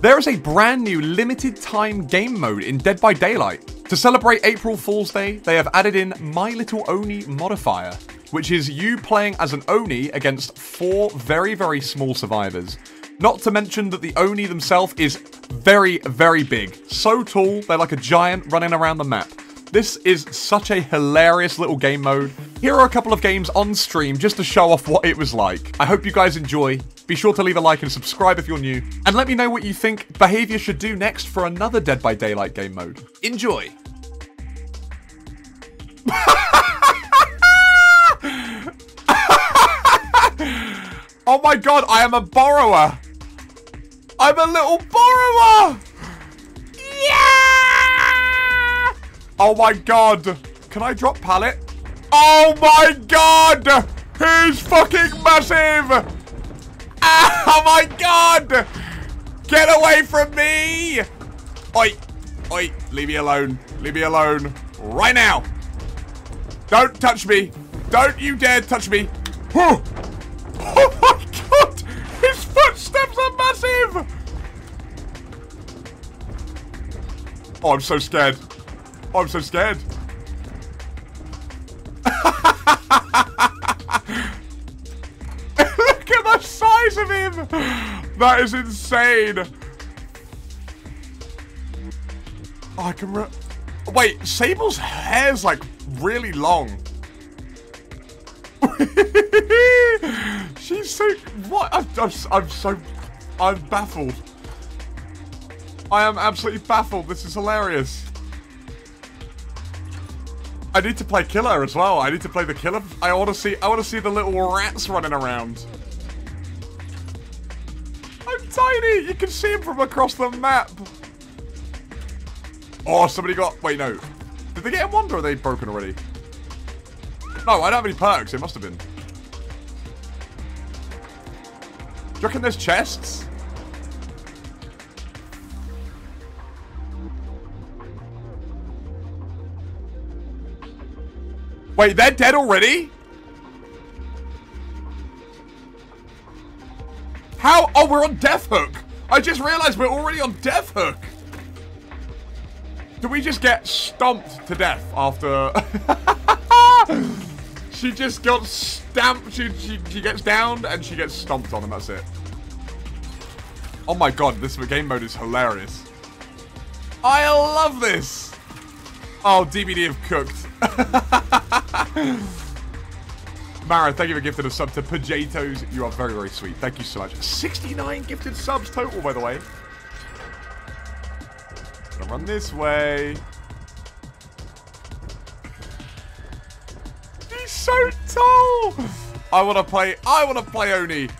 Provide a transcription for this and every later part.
There is a brand new limited time game mode in Dead by Daylight. To celebrate April Fool's Day, they have added in My Little Oni modifier, which is you playing as an Oni against four very, very small survivors. Not to mention that the Oni themselves is very, very big. So tall, they're like a giant running around the map. This is such a hilarious little game mode. Here are a couple of games on stream just to show off what it was like. I hope you guys enjoy. Be sure to leave a like and subscribe if you're new. And let me know what you think Behaviour should do next for another Dead by Daylight game mode. Enjoy! oh my god, I am a borrower! I'm a little borrower! Yeah! Oh my god. Can I drop pallet? Oh my god! He's fucking massive! Ah, oh my god! Get away from me! Oi! Oi! Leave me alone. Leave me alone. Right now! Don't touch me! Don't you dare touch me! Oh, oh my god! His footsteps are massive! Oh, I'm so scared. I'm so scared. Look at the size of him! That is insane. Oh, I can. Wait, Sable's hair's like really long. She's so. What? I'm, I'm, I'm so. I'm baffled. I am absolutely baffled. This is hilarious. I need to play killer as well. I need to play the killer. I want to see. I want to see the little rats running around. I'm tiny. You can see him from across the map. Oh, somebody got. Wait, no. Did they get in one or are they broken already? No, I don't have any perks. It must have been. Do you reckon there's chests? Wait, they're dead already? How? Oh, we're on Death Hook. I just realized we're already on Death Hook. Do we just get stomped to death after... she just got stamped. She, she, she gets downed and she gets stomped on and that's it. Oh my god, this game mode is hilarious. I love this. Oh, DBD have cooked. Mara, thank you for gifting a sub to Pajatos. You are very, very sweet. Thank you so much. 69 gifted subs total, by the way. Gonna run this way. He's so tall. I want to play. I want to play Oni.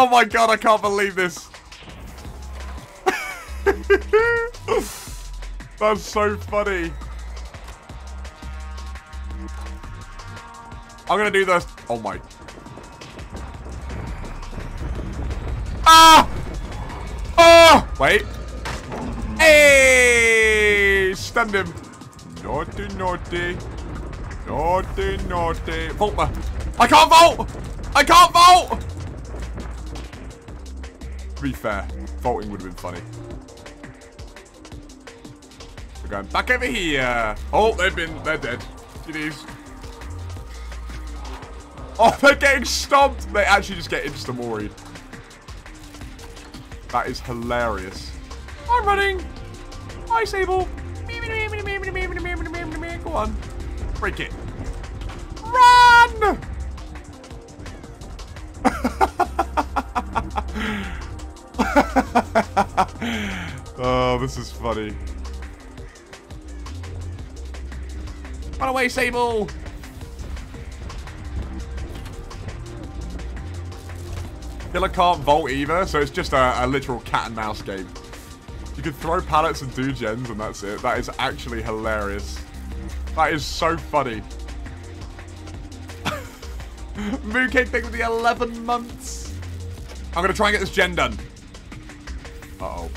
Oh my god, I can't believe this. That's so funny. I'm gonna do this. Oh my. Ah! Oh! Wait. Hey! Stunned him. Naughty, naughty. Naughty, naughty. Vault me. I can't vault! I can't vault! To be fair, vaulting would have been funny. We're going back over here. Oh, they've been, they're dead. GDs. Oh, they're getting stomped. They actually just get insta-moried. That is hilarious. I'm running. Hi, Sable. Go on. Break it. Run! oh, this is funny. Run away, Sable! Killer can't vault either, so it's just a, a literal cat and mouse game. You can throw pallets and do gens and that's it. That is actually hilarious. That is so funny. Mooncake thing with the 11 months. I'm going to try and get this gen done. Uh-oh.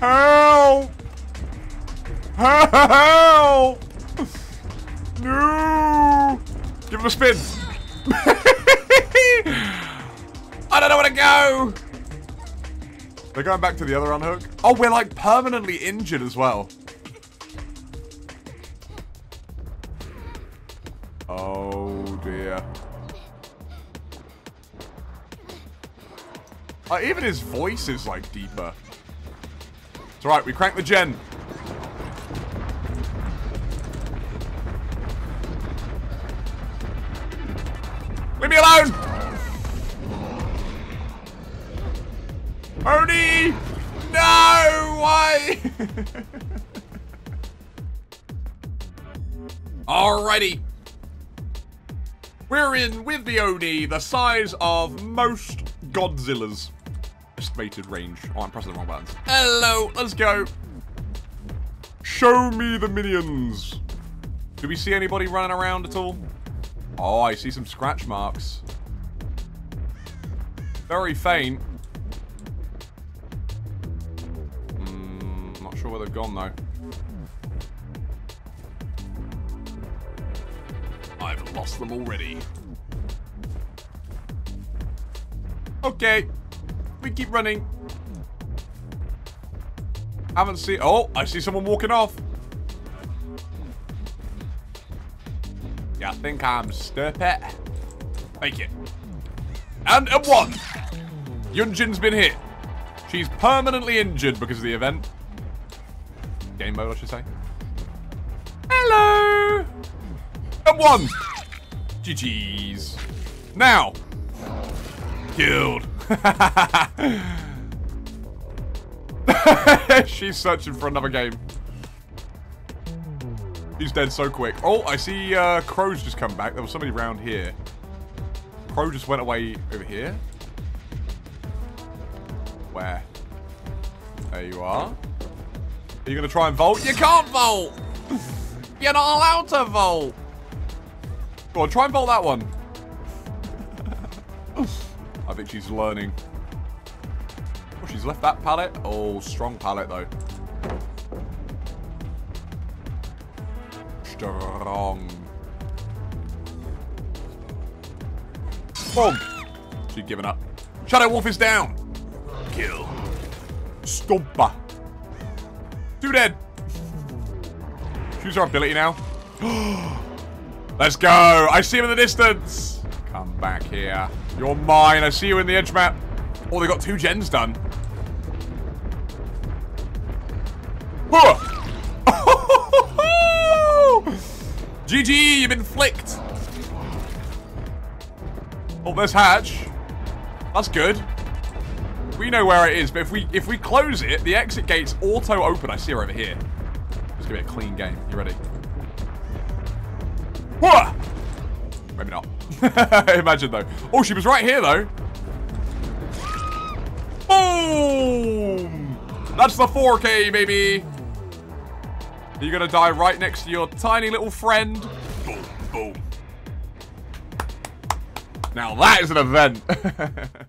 Help! Help! No! Give him a spin. I don't know where to go. They're going back to the other unhook. Oh, we're like permanently injured as well. Oh dear. Uh, even his voice is like deeper. It's alright, we crank the gen. Leave me alone! Oni! No! Why? Alrighty. We're in with the Oni, the size of most Godzillas. Estimated range. Oh, I'm pressing the wrong buttons. Hello, let's go. Show me the minions. Do we see anybody running around at all? Oh, I see some scratch marks. Very faint. Mm, not sure where they've gone, though. I've lost them already. Okay. We keep running. Haven't seen... Oh, I see someone walking off. Yeah, I think I'm stupid. Thank you. And a one. Yunjin's been hit. She's permanently injured because of the event. Game mode, I should say. Hello. And one. GG's. Now. Killed. She's searching for another game. He's dead so quick. Oh, I see uh, Crow's just come back. There was somebody around here. Crow just went away over here. Where? There you are. Are you going to try and vault? You can't vault! You're not allowed to vault! Go on, try and vault that one. I think she's learning. Oh, she's left that pallet. Oh, strong pallet, though. Strong. Boom. She's given up. Shadow Wolf is down. Kill. Stomper. Two dead. Choose our ability now. Let's go. I see him in the distance. Come back here. You're mine. I see you in the edge map. Oh, they got two gens done. GG, you've been flicked. Oh, there's Hatch. That's good. We know where it is, but if we if we close it, the exit gates auto open. I see her over here. It's gonna be a clean game. You ready? Whoa! Maybe not. Imagine though. Oh, she was right here though. Boom! That's the 4K, eh, baby. You're gonna die right next to your tiny little friend. Boom, boom. Now that is an event.